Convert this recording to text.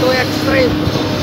do extremo.